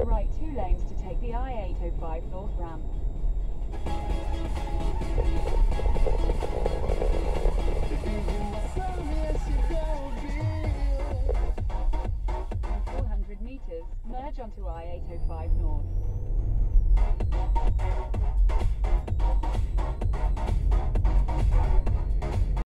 the right two lanes to take the I-805 North ramp. 400 meters, merge onto I-805 North.